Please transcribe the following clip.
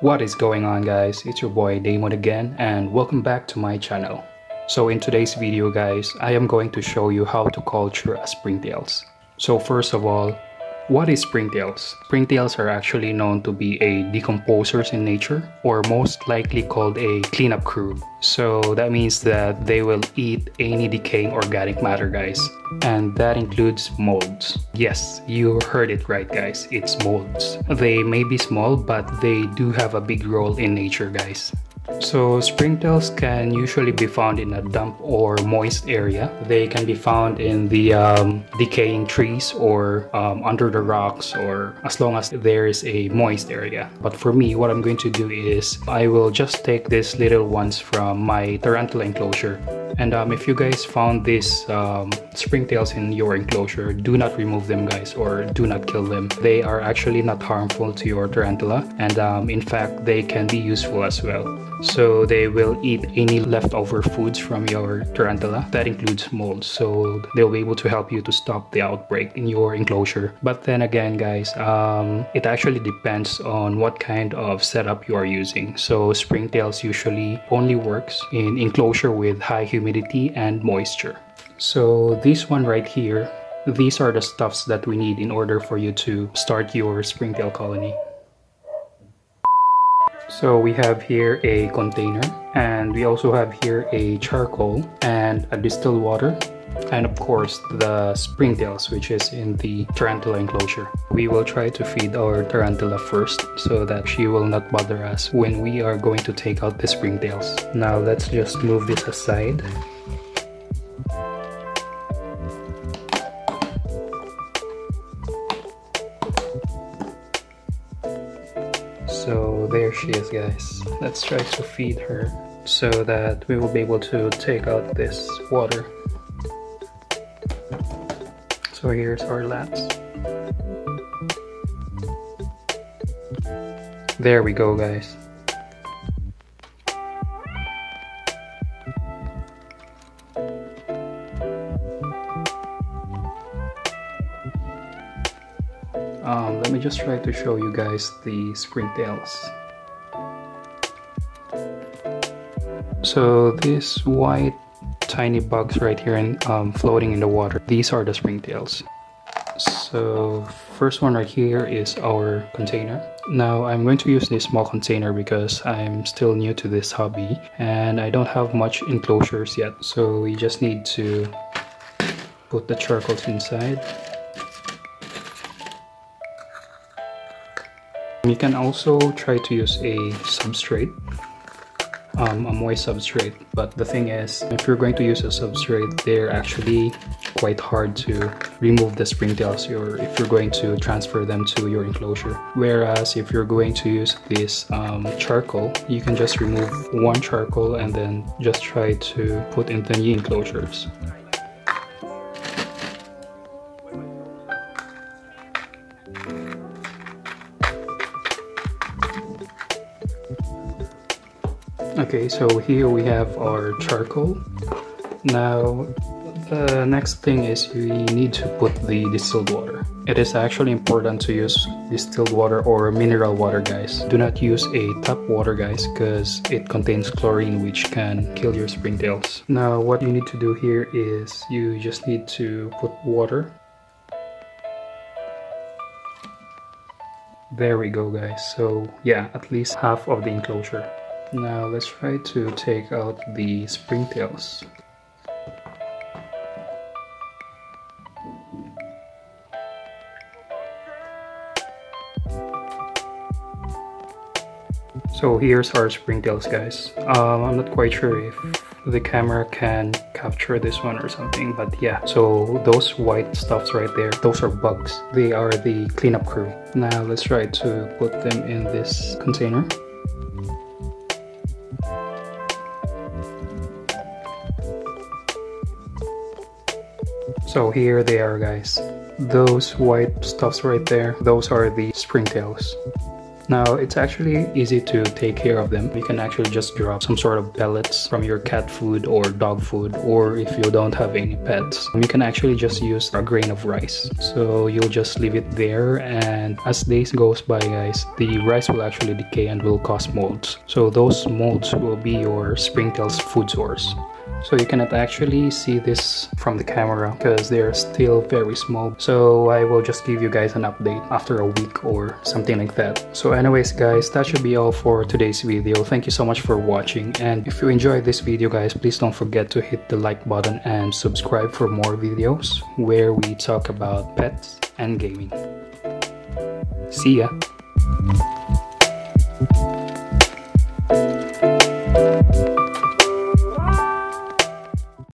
What is going on guys, it's your boy Deimon again and welcome back to my channel. So in today's video guys, I am going to show you how to culture springtails. So first of all, what is springtails? Springtails are actually known to be a decomposers in nature or most likely called a cleanup crew. So that means that they will eat any decaying organic matter guys. And that includes molds. Yes, you heard it right guys, it's molds. They may be small but they do have a big role in nature guys. So springtails can usually be found in a damp or moist area. They can be found in the um, decaying trees or um, under the rocks or as long as there is a moist area. But for me, what I'm going to do is I will just take these little ones from my tarantula enclosure. And um, if you guys found these um, springtails in your enclosure, do not remove them guys or do not kill them. They are actually not harmful to your tarantula and um, in fact they can be useful as well. So they will eat any leftover foods from your tarantula. That includes molds. So they'll be able to help you to stop the outbreak in your enclosure. But then again, guys, um, it actually depends on what kind of setup you are using. So springtails usually only works in enclosure with high humidity and moisture. So this one right here, these are the stuffs that we need in order for you to start your springtail colony. So we have here a container and we also have here a charcoal and a distilled water and of course the springtails which is in the tarantula enclosure. We will try to feed our tarantula first so that she will not bother us when we are going to take out the springtails. Now let's just move this aside. So there she is guys. Let's try to feed her so that we will be able to take out this water. So here's our lats. There we go guys. Um, let me just try to show you guys the springtails. So this white tiny bugs right here and um, floating in the water, these are the springtails. So first one right here is our container. Now I'm going to use this small container because I'm still new to this hobby and I don't have much enclosures yet. So we just need to put the charcoals inside You can also try to use a substrate, um, a moist substrate, but the thing is, if you're going to use a substrate, they're actually quite hard to remove the springtails or if you're going to transfer them to your enclosure. Whereas if you're going to use this um, charcoal, you can just remove one charcoal and then just try to put in the new enclosures. Okay, so here we have our charcoal. Now, the next thing is we need to put the distilled water. It is actually important to use distilled water or mineral water guys. Do not use a tap water guys because it contains chlorine which can kill your springtails. Now what you need to do here is you just need to put water. There we go guys. So yeah, at least half of the enclosure. Now let's try to take out the springtails. So here's our springtails guys. Um, I'm not quite sure if the camera can capture this one or something but yeah so those white stuffs right there those are bugs they are the cleanup crew now let's try to put them in this container So here they are guys. Those white stuffs right there, those are the springtails. Now, it's actually easy to take care of them. You can actually just drop some sort of pellets from your cat food or dog food, or if you don't have any pets, you can actually just use a grain of rice. So you'll just leave it there, and as days goes by, guys, the rice will actually decay and will cause molds. So those molds will be your springtails food source. So you cannot actually see this from the camera because they're still very small. So I will just give you guys an update after a week or something like that. So anyways guys, that should be all for today's video. Thank you so much for watching and if you enjoyed this video guys, please don't forget to hit the like button and subscribe for more videos where we talk about pets and gaming. See ya!